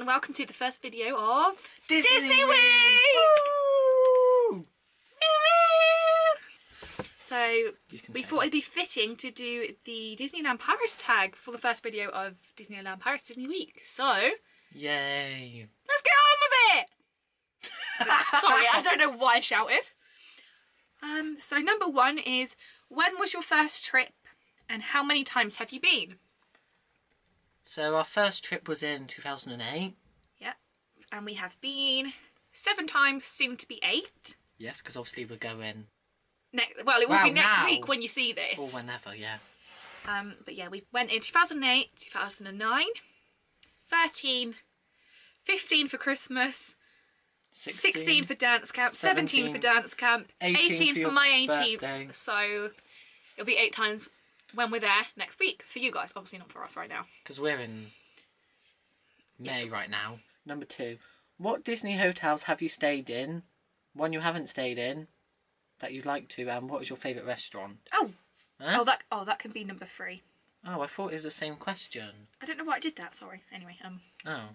and welcome to the first video of Disney, Disney Week! Week! Woo! So we thought that. it'd be fitting to do the Disneyland Paris tag for the first video of Disneyland Paris Disney Week. So Yay! let's get on with it. Sorry, I don't know why I shouted. Um, so number one is when was your first trip and how many times have you been? So our first trip was in 2008. Yeah, and we have been seven times, soon to be eight. Yes, because obviously we're going Next, well, it will Wow, be next now. week when you see this. or whenever. Yeah. Um, but yeah, we went in 2008, 2009, 13, 15 for Christmas, 16, for dance camp, 17, for dance camp, 18 18, for for, my 18th. birthday. So it'll be eight times when we're there next week for you guys. Obviously not for us right now. Because we're in May right now. Number two. What Disney hotels have you stayed in? One you haven't stayed in that you'd like to, and what is your favourite restaurant? Oh, Huh? oh that oh that can be number three. Oh, I thought it was the same question. I don't know why I did that. Sorry. Anyway, um, Oh.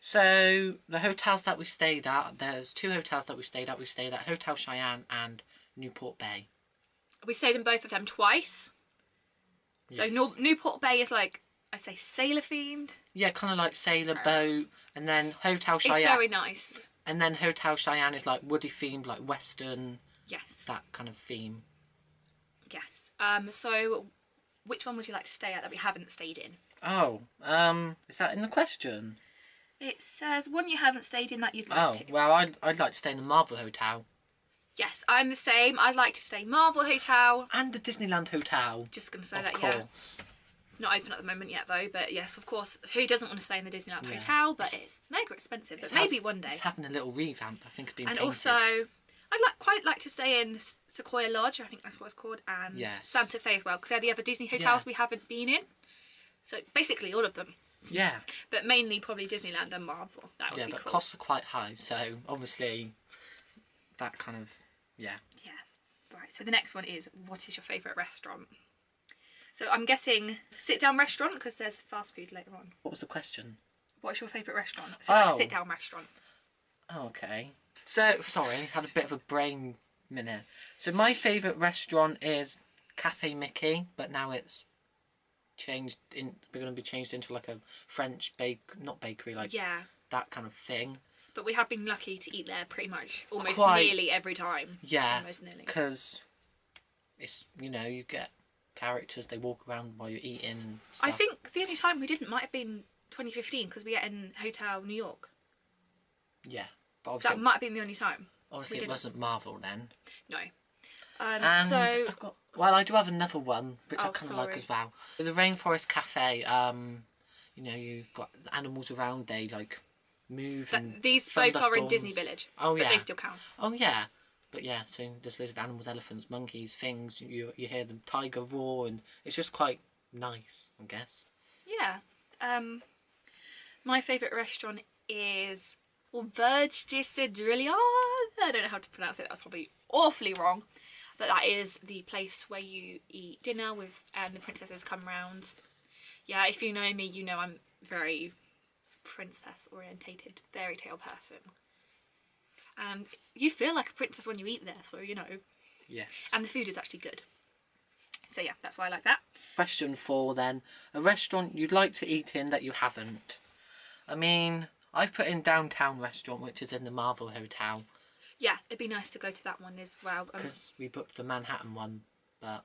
So the hotels that we stayed at, there's two hotels that we stayed at. We stayed at Hotel Cheyenne and Newport Bay. we stayed in both of them twice. So Yes. Nor- Newport Bay is like I say sailor themed. Yeah, kind of like sailor boat, and then Hotel It's Cheyenne, very nice. and then Hotel Cheyenne is like woody themed, like western, Yes. that kind of theme. Yes. Um. So, which one would you like to stay at that we haven't stayed in? Oh, um, is that in the question? It says one you haven't stayed in that you'd like Oh, to. well, I'd, I'd like to stay in the Marvel Hotel Yes, I'm the same. I'd like to stay Marvel Hotel. and the Disneyland Hotel. Just gonna say of that. Yeah. course. It's not open at the moment yet though. But yes, of course. Who doesn't want to stay in the Disneyland Yeah. Hotel? But it's mega expensive. But maybe hav- one day. It's having a little revamp. I think it's been And painted. also, I'd like quite like to stay in Sequoia Lodge. I think that's what it's called, and Yes. Santa Fe as well, because they're the other Disney hotels Yeah. we haven't been in. So basically all of them, yeah, but mainly probably Disneyland and Marvel. That would yeah, be but cool. costs are quite high, so obviously that kind of yeah. Yeah. Right. So the next one is what is your favourite restaurant? So I'm guessing sit down restaurant because there's fast food later on. What was the question? What's your favourite restaurant? So like Oh. sit down restaurant. Oh, okay. So sorry, had a bit of a brain minute. So my favourite restaurant is Cafe Mickey, but now it's changed in. We're going to be changed into like a French bake, not bakery, like Yeah. that kind of thing. But we have been lucky to eat there pretty much almost Quite. nearly every time. Yeah, Almost nearly. because it's you know you get characters they walk around while you're eating. Stuff. I think the only time we didn't might have been 2015 because we ate in Hotel New York. yeah, but That might have been the only time. obviously it didn't. wasn't Marvel then. No. Um, And so I've got well, I do have another one which I Oh, kind of like as well. The Rainforest Cafe. Um, you know, you've got animals around. They like move these both are in. Disney Village. Oh but they still count. Oh yeah. But yeah, so there's loads of animals, elephants, monkeys, things. You you hear them tiger roar, and it's just quite nice, I guess. Yeah. Um, my favourite restaurant is Auberge de Cedrillon. I don't know how to pronounce it. That's probably awfully wrong. But that is the place where you eat dinner with and the princesses come round. Yeah, if you know me, you know I'm very princess orientated, fairy tale person. And you feel like a princess when you eat there, so you know. Yes. And the food is actually good. So yeah, that's why I like that. Question four then. A restaurant you'd like to eat in that you haven't. I mean, I've put in downtown restaurant, which is in the Marvel Hotel, Yeah, it'd be nice to go to that one as well. Um, because we booked the Manhattan one, but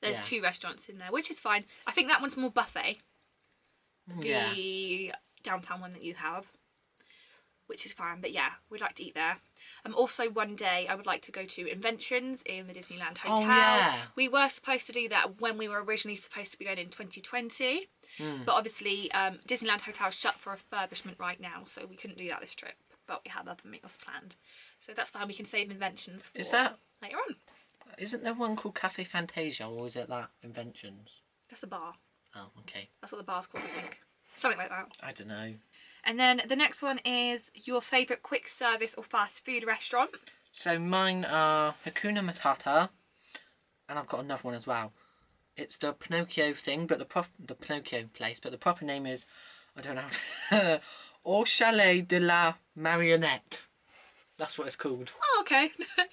There's Yeah. two restaurants in there, which is fine. I think that one's more buffet. The yeah. Downtown one that you have, which is fine. But yeah, we'd like to eat there. Um, also, one day I would like to go to Inventions in the Disneyland Hotel. Oh, yeah. We were supposed to do that when we were originally supposed to be going in 2020. Hmm. But obviously, um, Disneyland Hotel is shut for refurbishment right now, so we couldn't do that this trip. But we had other meals planned. So that's fine. We can save Inventions for Is that later on. isn't there one called Cafe Fantasia, or is it that Inventions? That's a bar. Oh, okay. That's what the bar's called, I think. Something like that. I don't know. And then the next one is your favourite quick service or fast food restaurant. So mine are Hakuna Matata, and I've got another one as well. it's the Pinocchio thing, but the prop the Pinocchio place, but the proper name is I don't know. Au Chalet de la Marionnette. That's what it's called. Oh, okay.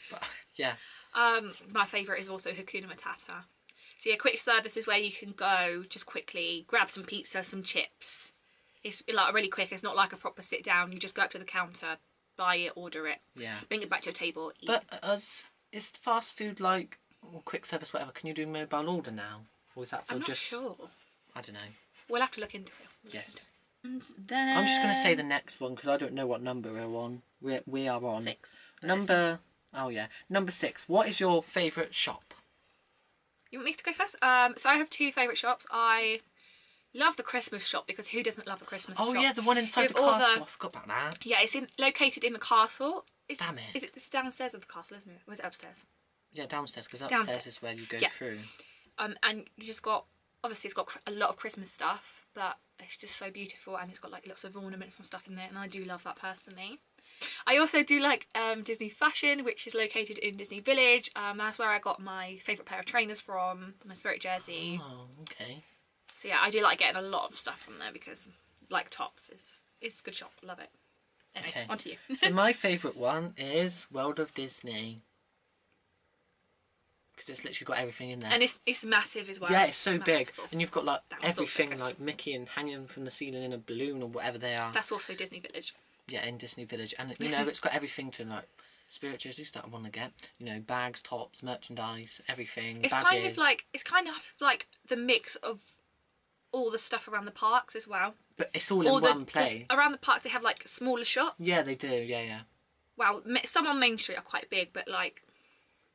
But, yeah. um, my favourite is also Hakuna Matata. So yeah, quick service is where you can go just quickly grab some pizza, some chips. It's like really quick. It's not like a proper sit down. You just go up to the counter, buy it, order it, Yeah. bring it back to your table, eat. But uh, is, is fast food like or quick service whatever? Can you do mobile order now, or is that for I'm not just? sure. I don't know. We'll have to look into it. We'll Yes. into it. And then I'm just gonna say the next one because I don't know what number we're on. We we are on six. number. Oh yeah, number six. What is your favourite shop? You want me to go first? Um, so I have two favourite shops. I love the Christmas shop because who doesn't love the Christmas Oh shop? Oh yeah, the one inside With the castle. the- I forgot about that. Yeah, it's in located in the castle. Is, Damn it. Is it it's downstairs of the castle, isn't it? Or is it upstairs? Yeah, downstairs because upstairs Downstairs. is where you go Yeah. through. Um, and you just got obviously it's got a lot of Christmas stuff, but it's just so beautiful and it's got like lots of ornaments and stuff in there, and I do love that personally. I also do like um, Disney Fashion, which is located in Disney Village. Um, that's where I got my favourite pair of trainers from, my Spirit jersey. Oh, okay. So yeah, I do like getting a lot of stuff from there because like tops is it's a good shop. Love it. Anyway, Okay. on to you. so my favourite one is World of Disney because it's literally got everything in there. and it's it's massive as well. yeah, it's so big, and you've got like That one's also everything like Mickey and hanging from the ceiling in a balloon or whatever they are. That's also Disney Village. Yeah, in Disney Village, and you know it's got everything to like spirit jerseys that I want to get. You know, bags, tops, merchandise, everything. It's badges. kind of like it's kind of like the mix of all the stuff around the parks as well. but it's all All in the one play. around the parks they have like smaller shops. Yeah, they do. Yeah, yeah. Wow, some on Main Street are quite big, but like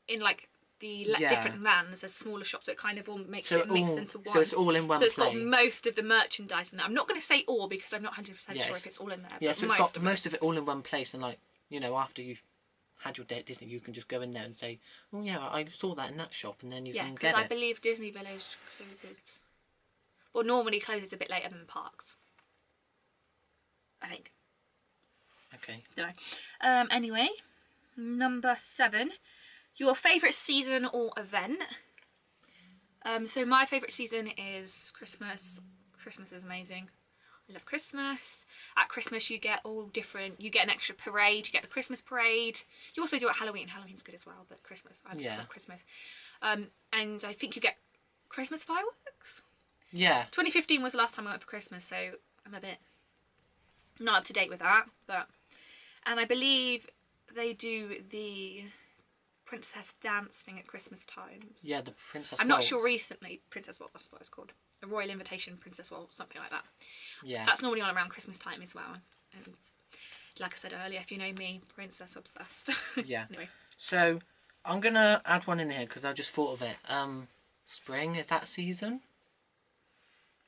in like the Yeah. different lands, there's smaller shops, so it kind of all makes So it it mixed into one. so it's all in one So it's play. got most of the merchandise in there. I'm not going to say all because I'm not 100 percent sure if it's all in there. yeah, so it's got most of it all in one place, and like you know, after you've had your day at Disney, you can just go in there and say, "Oh yeah, I saw that in that shop," and then you Yeah, can because get I believe Disney Village closes. Well, normally closes a bit later than the parks. I think. Okay. Don't know. Um, anyway, number seven. Your favourite season or event? Um, so my favourite season is Christmas. Christmas is amazing. I love Christmas. At Christmas you get all different. You get an extra parade. You get the Christmas parade. You also do it at Halloween. Halloween's good as well, but Christmas. I just Yeah. love Christmas. Um, and I think you get Christmas fireworks. Yeah. 2015 was the last time I went for Christmas, so I'm a bit not up to date with that. But and I believe they do the princess dance thing at Christmas times. Yeah, the Princess. I'm not Waltz. sure recently. Princess Waltz, that's what it's called. A Royal Invitation Princess Waltz, something like that. Yeah. That's normally on around Christmas time as well. And like I said earlier, if you know me, princess obsessed. Yeah. anyway, So I'm gonna add one in here because I just thought of it. Um, spring is that season?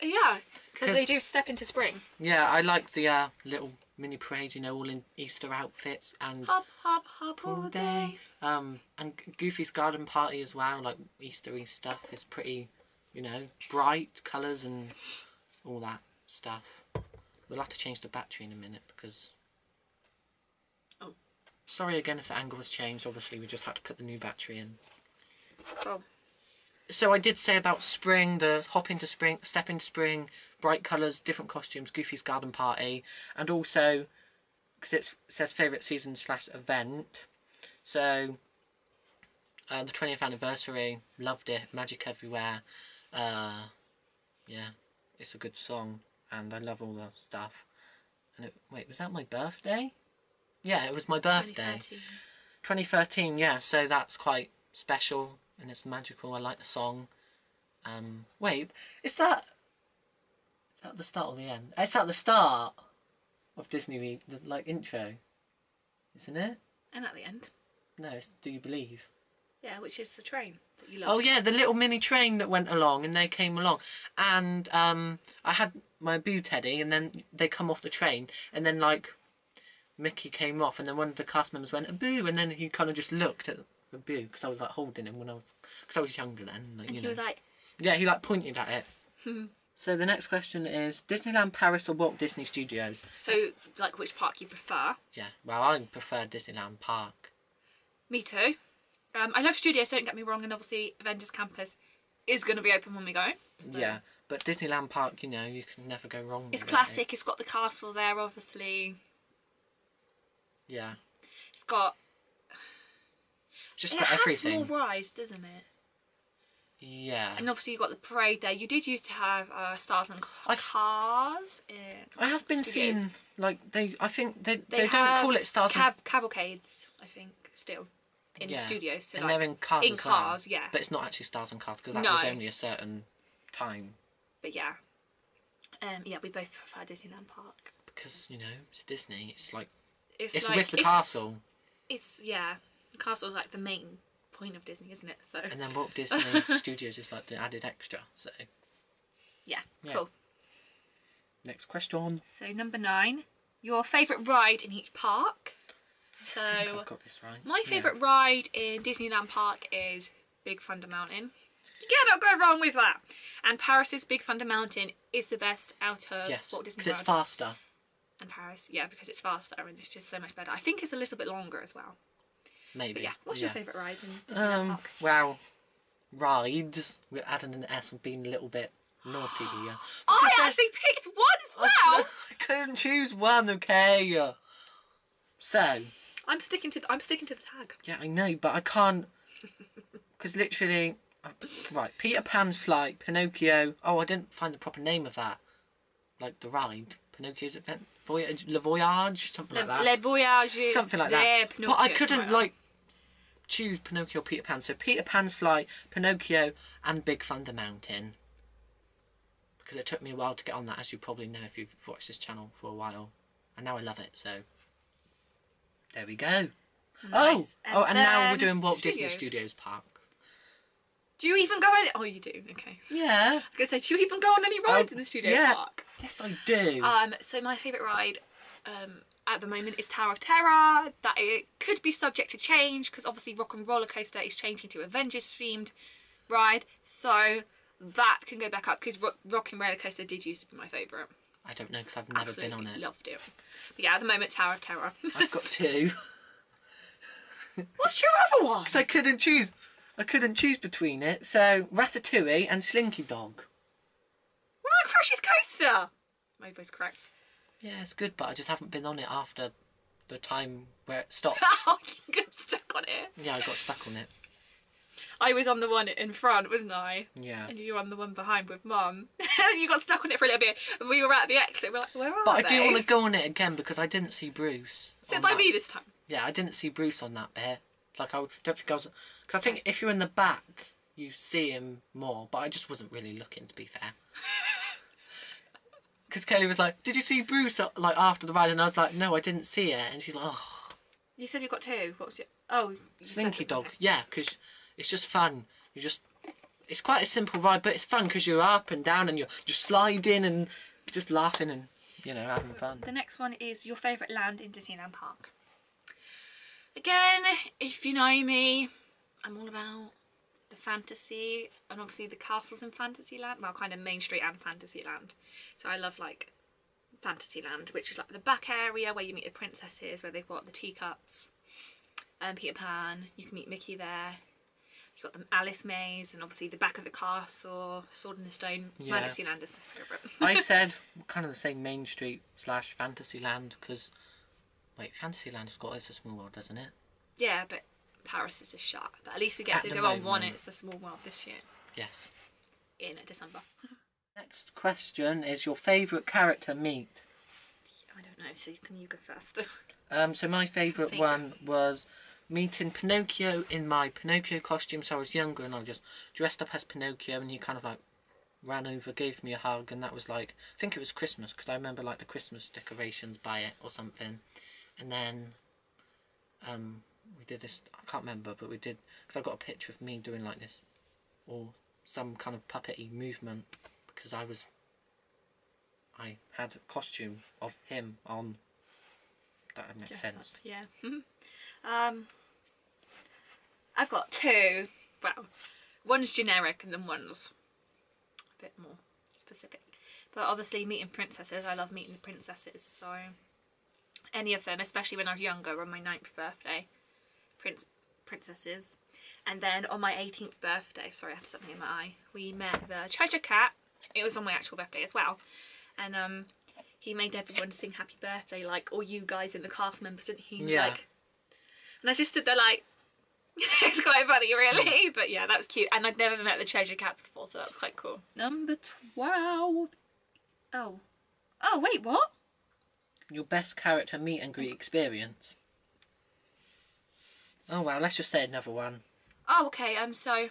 yeah, because they do step into spring. Yeah, I like the uh, little mini parade. You know, all in Easter outfits and Hop, hop, hop all day. Um, and Goofy's garden party as well, like Eastery stuff, is pretty, you know, bright colours and all that stuff. We'll have to change the battery in a minute because. Oh. Sorry again if the angle has changed. Obviously, we just had to put the new battery in. Cool. So I did say about spring, the hop into spring, step into spring, bright colours, different costumes, Goofy's garden party, and also because it says favourite season slash event. So uh, the twentieth anniversary, loved it, magic everywhere. Uh, yeah, it's a good song, and I love all the stuff. And it, wait, was that my birthday? Yeah, it was my birthday. 2013. 2013, yeah, so that's quite special and it's magical. I like the song. Um, wait, is that, is that the start or the end? It's at the start of Disney Week, the like intro, isn't it? And at the end. No, it's Do You Believe? Yeah, which is the train that you love. Oh yeah, the little mini train that went along and they came along, and um, I had my boo teddy, and then they come off the train, and then like Mickey came off, and then one of the cast members went a boo, and then he kind of just looked at the boo because I was like holding him when I was because I was younger then, like, and you he know. was like, yeah, he like pointed at it. so the next question is Disneyland Paris or Walt Disney Studios? so like which park you prefer? Yeah, well I prefer Disneyland Park. Me too. Um, I love studios. Don't get me wrong, and obviously Avengers Campus is going to be open when we go. Yeah, but Disneyland Park, you know, you can never go wrong. It's with it. classic. It's got the castle there, obviously. Yeah, It's got. just it got everything. more rides, doesn't it? Yeah, And obviously you've got the parade there. You did used to have uh, stars and I've- cars. I have been studios. seeing like they. I think they They, they, don't call it stars and Cab- cavalcades, I think, still in Yeah. studios. So and like, they're in cars. in as well. yeah. But it's not actually stars and cars because that No. was only a certain time. But yeah, um, yeah, we both prefer Disneyland Park. Because you know it's Disney. It's like It's, it's like, with the it's, castle, It's yeah, the castle's like the main point of Disney, isn't it? So and then Walt Disney Studios is like the added extra. So yeah, Yeah. cool. next question. So number nine, your favourite ride in each park. So I think I've got this right. my Yeah. favourite ride in Disneyland Park is Big Thunder Mountain. You cannot go wrong with that. And Paris's Big Thunder Mountain is the best out of Yes, Walt Disney because it's faster. and Paris. Yeah, because it's faster and it's just so much better. I think it's a little bit longer as well. Maybe. But yeah, what's your favourite ride in Disneyland Um, Park? well, rides. We're adding an S and being a little bit naughty here. I actually picked one as I well. I couldn't choose one, okay? So, I'm sticking to the, I'm sticking to the tag. yeah, I know, but I can't. Because literally. uh, Right, Peter Pan's Flight, Pinocchio. Oh, I didn't find the proper name of that. Like the ride. Pinocchio's Advent. Voyage, Le Voyage, something Le, like that. Le Voyage. something like that. But I couldn't like choose Pinocchio or Peter Pan. So Peter Pan's Flight, Pinocchio, and Big Thunder Mountain. Because it took me a while to get on that, as you probably know if you've watched this channel for a while. And now I love it. So there we go. Oh, Nice. oh, and now we're doing Walt Disney studios. Studios Park. Do you even go on it? Oh, you do. Okay. Yeah. I was gonna say, do you even go on any rides in the studio yeah. park? Yes, I do. Um, so my favourite ride um, at the moment is Tower of Terror. That it could be subject to change because obviously Rock and Roller Coaster is changing to Avengers themed ride. So that can go back up because Rock, Rock and Roller Coaster did used to be my favourite. I don't know because I've never Absolutely been on it. Loved it. But yeah, at the moment Tower of Terror. I've got two. What's your other one? Because I couldn't choose. I couldn't choose between it. So Ratatouille and Slinky Dog. Roller Crush's Coaster. My voice correct. Yeah, it's good, but I just haven't been on it after the time where it stopped. Oh, you got stuck on it. yeah, I got stuck on it. I was on the one in front, wasn't I? Yeah. And you were on the one behind with mum. you got stuck on it for a little bit. And we were at the exit. We're like, where are But I they? do want to go on it again because I didn't see Bruce. On by that- me this time. Yeah, I didn't see Bruce on that bit. Like, I don't think I was. Because I think if you're in the back, you see him more. But I just wasn't really looking, to be fair. Because Kelly was like, "Did you see Bruce?" Like after the ride, and I was like, "No, I didn't see it." And she's like, "Oh, You said you got two. What was your? Oh, Slinky. Dog." Yeah, because it's just fun. You just. It's quite a simple ride, but it's fun because you're up and down and you're just sliding and just laughing and you know having fun. The next one is your favourite land in Disneyland Park. Again, if you know me, I'm all about the fantasy and obviously the castles in Fantasyland. Well, kind of Main Street and Fantasyland. So I love like Fantasyland, which is like the back area where you meet the princesses, where they've got the teacups. And Peter Pan, you can meet Mickey there. You've got the Alice maze, and obviously the back of the castle, Sword in the Stone. Yeah. Fantasyland is my favourite. I said kind of the same Main Street slash Fantasyland because wait, Fantasyland has got it's a small world, doesn't it? Yeah, but Paris is just shut. But at least we get At to go on one. moment. It's a small world this year Yes. in December. Next question is your favourite character meet. I don't know. So can you go first? Um, so my favourite one was meeting Pinocchio in my Pinocchio costume. So I was younger and I was just dressed up as Pinocchio, and he kind of like ran over, gave me a hug, and that was like I think it was Christmas because I remember like the Christmas decorations by it or something. And then um, we did this. I can't remember, but we did because I got a picture of me doing like this or some kind of puppety movement because I was. I had a costume of him on. That makes sense. up, Yeah. um, I've got two. Well, one's generic and then one's a bit more specific. But obviously, meeting princesses. I love meeting the princesses. So any of them, especially when I was younger, on my ninth birthday, prince princesses. And then on my 18th birthday, sorry, I had something in my eye. We met the Cheshire Cat. It was on my actual birthday as well, and um, he made everyone sing Happy Birthday, like all you guys in the cast members, didn't he? He Yeah. like, and I just stood there like. it's quite funny, really. But yeah, that was cute. And I'd never met the Cheshire Cat before, so that was quite cool. Number 12. Oh. Oh, wait, what? Your best character meet and greet experience. Oh wow, let's just say another one. Oh, okay. Um, so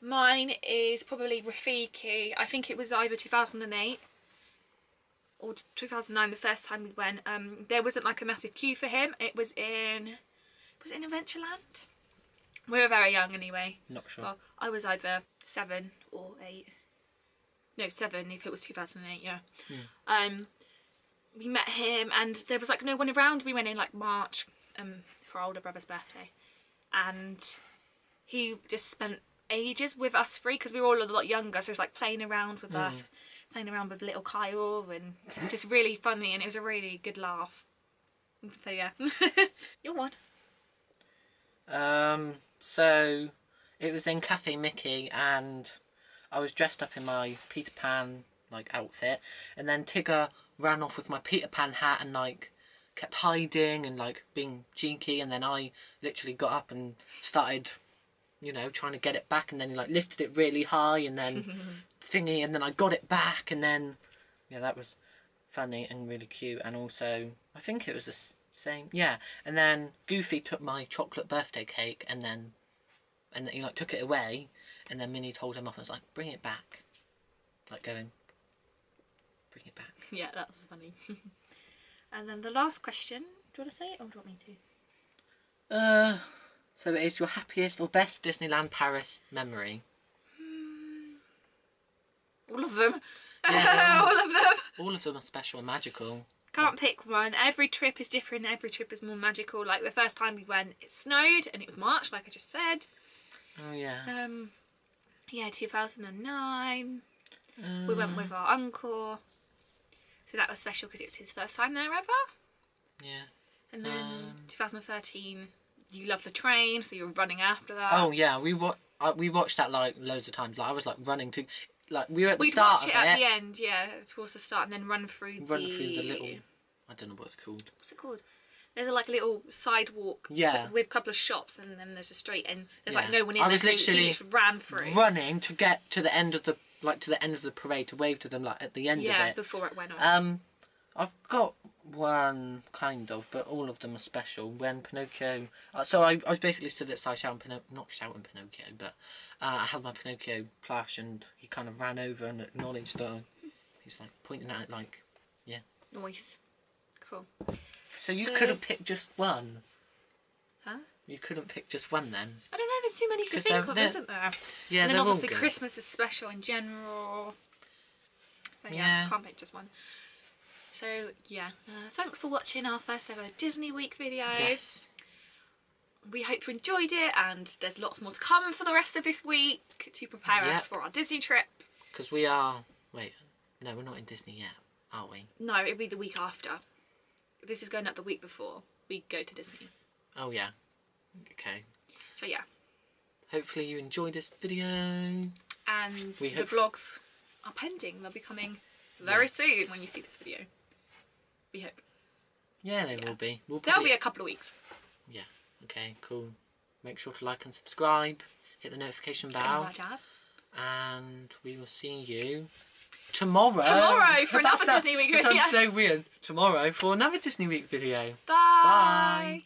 mine is probably Rafiki. I think it was either 2008 or 2009 the first time we went. Um, there wasn't like a massive queue for him. It was in was it in Adventureland? We were very young anyway. Not sure. Well, I was either seven or eight. No, seven if it was 2008, yeah. Um, we met him and there was like no one around. We went in like March um, for our older brother's birthday. And he just spent ages with us three because we were all a lot younger. So was like playing around with us, playing around with little Kyle and just really funny. And it was a really good laugh. So yeah. You're one. Um, so it was in Cafe Mickey, and I was dressed up in my Peter Pan like outfit, and then Tigger ran off with my Peter Pan hat and like kept hiding and like being cheeky, and then I literally got up and started, you know, trying to get it back, and then he like lifted it really high, and then thingy, and then I got it back, and then yeah, that was funny and really cute, and also I think it was s- same, yeah. And then Goofy took my chocolate birthday cake, and then and then he like took it away, and then Minnie told him off and was like, "Bring it back," like going, "Bring it back." Yeah, that was funny. and then the last question. Do you want to say it or do you want me to? Uh, so it is your happiest or best Disneyland Paris memory? All of them. Yeah. All of them. All of them are special and magical. Can't pick one. Every trip is different. Every trip is more magical. Like the first time we went, it snowed and it was March, like I just said. Oh yeah. Um, yeah, 2009. Uh, We went with our uncle. So that was special because it was his first time there ever. Yeah. And then Um, 2013, you love the train, so you're running after that. Oh yeah, we wa- uh, we watched that like loads of times. Like I was like running to, like we were at the We'd start watch of it at it, the end, yeah, towards the start, and then run through run the. through the little. I don't know what it's called. What's it called? There's a like a little sidewalk Yeah. with a couple of shops, and then there's a street, and there's Yeah. like no one in I there. was so he literally just ran through. Running to get to the end of the like to the end of the parade to wave to them like at the end yeah, of it. Yeah, before it went on. Um, I've got one kind of, but all of them are special. When Pinocchio, uh, so I, I was basically stood at side shouting Pinocchio, not shouting Pinocchio, but uh, I had my Pinocchio plush, and he kind of ran over and acknowledged that. He's like pointing at it, like, yeah. Nice. Cool. so you So- could have picked just one. Huh? You couldn't pick just one then. I don't know. There's too many to think of, isn't there? Yeah, and then obviously. Christmas is special in general. So yeah, Yeah. can't pick just one. So yeah, uh, thanks for watching our first ever Disney Week video. Yes. We hope you enjoyed it, and there's lots more to come for the rest of this week to prepare Yep. us for our Disney trip. Because we are. Wait, no, we're not in Disney yet, are we? No, it'll be the week after. This is going up the week before we go to Disney. Oh yeah. Okay. So yeah, Hopefully you enjoyed this video. and We the vlogs are pending. They'll be coming very soon when you see this video. We hope. Yeah, they Yeah. will be. We'll There'll probably... be a couple of weeks. Yeah. Okay. Cool. Make sure to like and subscribe. Hit the notification bell, and we will see you tomorrow. Tomorrow for another sound- Disney Week that video. sounds so weird. Tomorrow for another Disney Week video. Bye. Bye.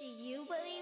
Do you believe in magic? Magic.